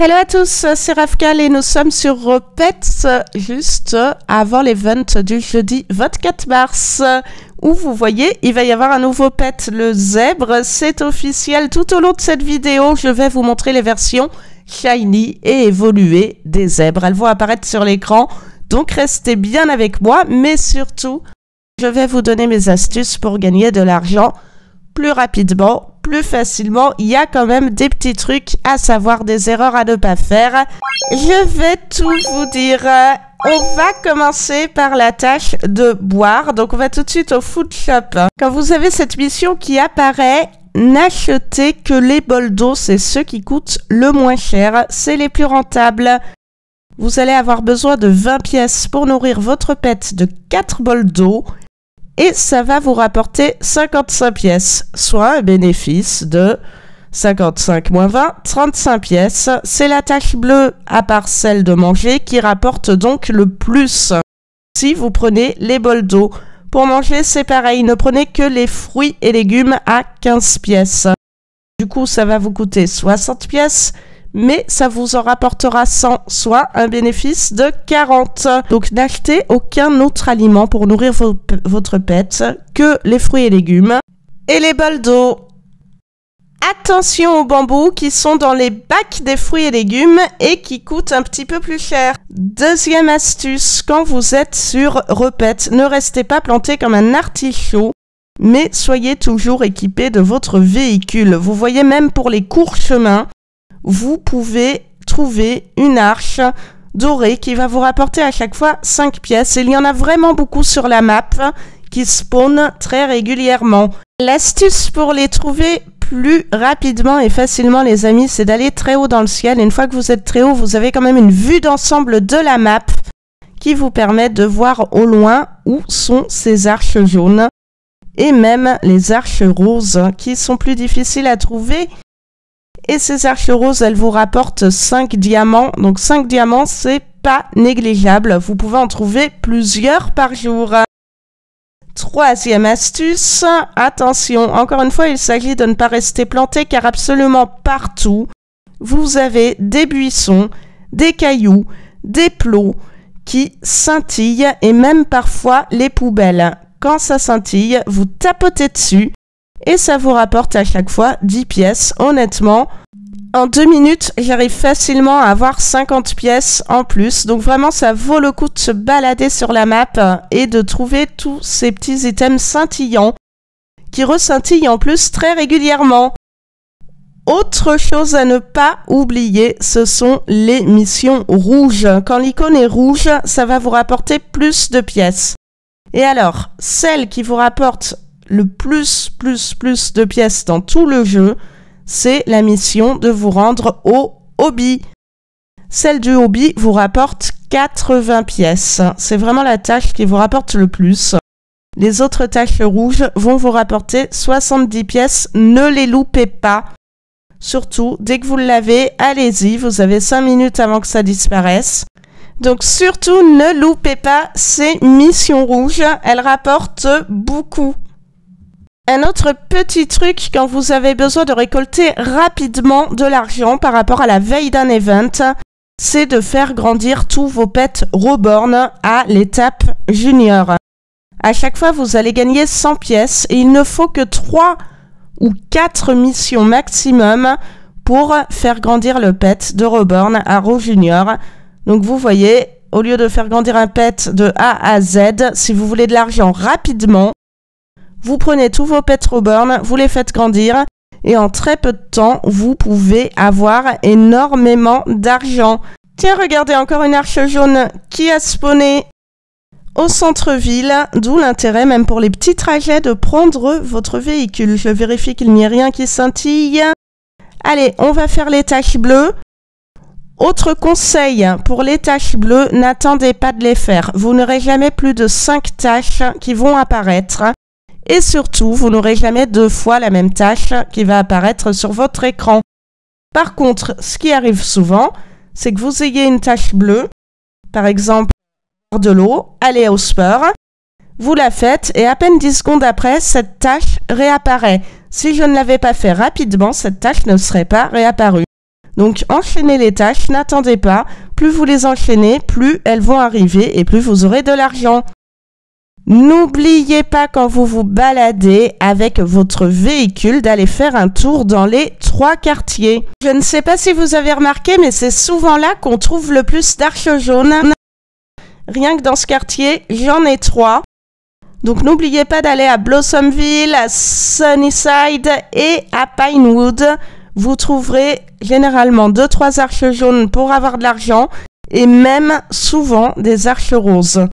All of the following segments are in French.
Hello à tous, c'est Rafkal et nous sommes sur Repets juste avant l'event du jeudi 24 mars où vous voyez, il va y avoir un nouveau pet, le zèbre. C'est officiel. Tout au long de cette vidéo, je vais vous montrer les versions shiny et évoluées des zèbres. Elles vont apparaître sur l'écran, donc restez bien avec moi, mais surtout, je vais vous donner mes astuces pour gagner de l'argent plus rapidement, plus facilement. Il y a quand même des petits trucs, à savoir des erreurs à ne pas faire. Je vais tout vous dire. On va commencer par la tâche de boire. Donc on va tout de suite au food shop. Quand vous avez cette mission qui apparaît, n'achetez que les bols d'eau. C'est ceux qui coûtent le moins cher. C'est les plus rentables. Vous allez avoir besoin de 20 pièces pour nourrir votre pet de 4 bols d'eau et ça va vous rapporter 55 pièces, soit un bénéfice de 55 moins 20, 35 pièces. C'est la tâche bleue, à part celle de manger, qui rapporte donc le plus. Si vous prenez les bols d'eau, pour manger, c'est pareil, ne prenez que les fruits et légumes à 15 pièces. Du coup, ça va vous coûter 60 pièces mais ça vous en rapportera 100, soit un bénéfice de 40. Donc n'achetez aucun autre aliment pour nourrir votre pet que les fruits et légumes et les bols d'eau. Attention aux bambous qui sont dans les bacs des fruits et légumes et qui coûtent un petit peu plus cher. Deuxième astuce, quand vous êtes sur repète, ne restez pas planté comme un artichaut, mais soyez toujours équipé de votre véhicule. Vous voyez même pour les courts chemins, vous pouvez trouver une arche dorée qui va vous rapporter à chaque fois 5 pièces. il y en a vraiment beaucoup sur la map qui spawnent très régulièrement. L'astuce pour les trouver plus rapidement et facilement, les amis, c'est d'aller très haut dans le ciel. une fois que vous êtes très haut, vous avez quand même une vue d'ensemble de la map qui vous permet de voir au loin où sont ces arches jaunes et même les arches roses qui sont plus difficiles à trouver et ces arches roses, elles vous rapportent 5 diamants. Donc 5 diamants, c'est pas négligeable. Vous pouvez en trouver plusieurs par jour. Troisième astuce, attention, encore une fois, il s'agit de ne pas rester planté car absolument partout, vous avez des buissons, des cailloux, des plots qui scintillent et même parfois les poubelles. Quand ça scintille, vous tapotez dessus et ça vous rapporte à chaque fois 10 pièces. Honnêtement, en deux minutes, j'arrive facilement à avoir 50 pièces en plus. Donc vraiment, ça vaut le coup de se balader sur la map et de trouver tous ces petits items scintillants qui rescintillent en plus très régulièrement. Autre chose à ne pas oublier, ce sont les missions rouges. Quand l'icône est rouge, ça va vous rapporter plus de pièces. Et alors, celle qui vous rapporte le plus, plus, plus de pièces dans tout le jeu, c'est la mission de vous rendre au hobby. Celle du hobby vous rapporte 80 pièces. C'est vraiment la tâche qui vous rapporte le plus. Les autres tâches rouges vont vous rapporter 70 pièces. Ne les loupez pas. Surtout, dès que vous l'avez, allez-y. Vous avez 5 minutes avant que ça disparaisse. Donc surtout, ne loupez pas ces missions rouges. Elles rapportent beaucoup. Un autre petit truc quand vous avez besoin de récolter rapidement de l'argent par rapport à la veille d'un event, c'est de faire grandir tous vos pets reborn à l'étape junior. À chaque fois, vous allez gagner 100 pièces et il ne faut que 3 ou 4 missions maximum pour faire grandir le pet de reborn à Raw Junior. Donc vous voyez, au lieu de faire grandir un pet de A à Z, si vous voulez de l'argent rapidement, vous prenez tous vos Petroburn, vous les faites grandir et en très peu de temps, vous pouvez avoir énormément d'argent. Tiens, regardez encore une arche jaune qui a spawné au centre-ville, d'où l'intérêt même pour les petits trajets de prendre votre véhicule. Je vérifie qu'il n'y ait rien qui scintille. Allez, on va faire les taches bleues. Autre conseil pour les taches bleues, n'attendez pas de les faire. Vous n'aurez jamais plus de 5 taches qui vont apparaître. Et surtout, vous n'aurez jamais deux fois la même tâche qui va apparaître sur votre écran. Par contre, ce qui arrive souvent, c'est que vous ayez une tâche bleue, par exemple de l'eau, allez au spur, vous la faites et à peine 10 secondes après, cette tâche réapparaît. Si je ne l'avais pas fait rapidement, cette tâche ne serait pas réapparue. Donc enchaînez les tâches, n'attendez pas. Plus vous les enchaînez, plus elles vont arriver et plus vous aurez de l'argent. N'oubliez pas quand vous vous baladez avec votre véhicule d'aller faire un tour dans les trois quartiers. Je ne sais pas si vous avez remarqué, mais c'est souvent là qu'on trouve le plus d'arches jaunes. Rien que dans ce quartier, j'en ai trois. Donc n'oubliez pas d'aller à Blossomville, à Sunnyside et à Pinewood. Vous trouverez généralement deux trois arches jaunes pour avoir de l'argent et même souvent des arches roses.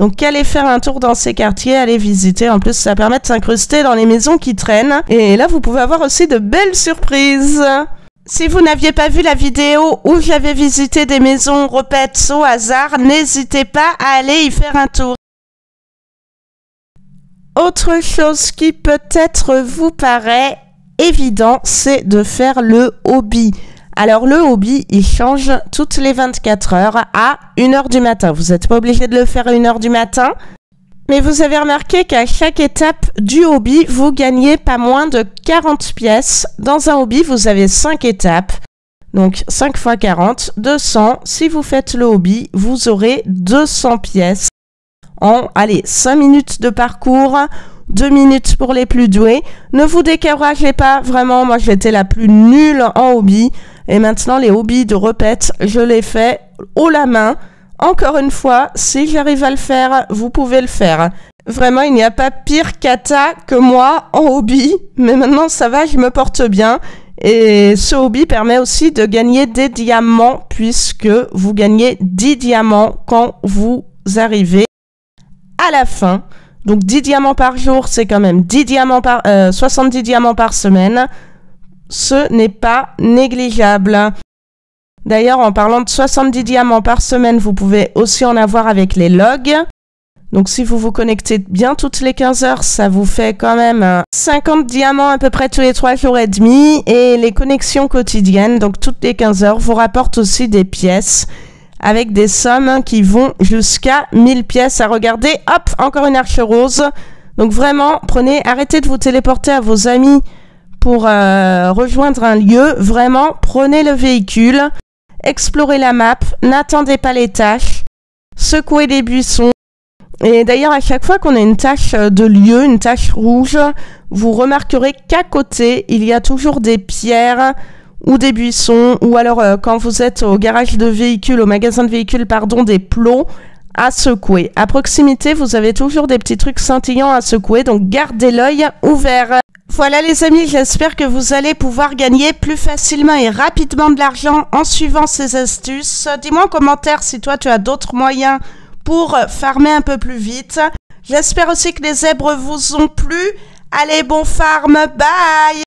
Donc allez faire un tour dans ces quartiers, allez visiter. En plus, ça permet de s'incruster dans les maisons qui traînent. Et là, vous pouvez avoir aussi de belles surprises. Si vous n'aviez pas vu la vidéo où j'avais visité des maisons repettes au hasard, n'hésitez pas à aller y faire un tour. Autre chose qui peut-être vous paraît évident, c'est de faire le hobby. Alors le hobby, il change toutes les 24 heures à 1h du matin. Vous n'êtes pas obligé de le faire à 1h du matin. Mais vous avez remarqué qu'à chaque étape du hobby, vous gagnez pas moins de 40 pièces. Dans un hobby, vous avez 5 étapes. Donc 5 x 40, 200. Si vous faites le hobby, vous aurez 200 pièces en, allez, 5 minutes de parcours, 2 minutes pour les plus doués. Ne vous découragez pas, vraiment, moi j'étais la plus nulle en hobby. Et maintenant, les hobbies de repète, je les fais haut la main. Encore une fois, si j'arrive à le faire, vous pouvez le faire. Vraiment, il n'y a pas pire kata que moi en hobby. Mais maintenant, ça va, je me porte bien. Et ce hobby permet aussi de gagner des diamants puisque vous gagnez 10 diamants quand vous arrivez à la fin. Donc 10 diamants par jour, c'est quand même 10 diamants par, 70 euh, diamants par semaine ce n'est pas négligeable. D'ailleurs, en parlant de 70 diamants par semaine, vous pouvez aussi en avoir avec les logs. Donc si vous vous connectez bien toutes les 15 heures, ça vous fait quand même 50 diamants à peu près tous les 3 jours et demi. Et les connexions quotidiennes, donc toutes les 15 heures, vous rapportent aussi des pièces avec des sommes qui vont jusqu'à 1000 pièces à regarder. Hop, encore une arche rose. Donc vraiment, prenez, arrêtez de vous téléporter à vos amis pour euh, rejoindre un lieu, vraiment, prenez le véhicule, explorez la map, n'attendez pas les tâches, secouez les buissons. Et d'ailleurs, à chaque fois qu'on a une tâche de lieu, une tâche rouge, vous remarquerez qu'à côté, il y a toujours des pierres ou des buissons, ou alors euh, quand vous êtes au garage de véhicules, au magasin de véhicules, pardon, des plots à secouer. À proximité, vous avez toujours des petits trucs scintillants à secouer, donc gardez l'œil ouvert. Voilà les amis, j'espère que vous allez pouvoir gagner plus facilement et rapidement de l'argent en suivant ces astuces. Dis-moi en commentaire si toi tu as d'autres moyens pour farmer un peu plus vite. J'espère aussi que les zèbres vous ont plu. Allez, bon farm, bye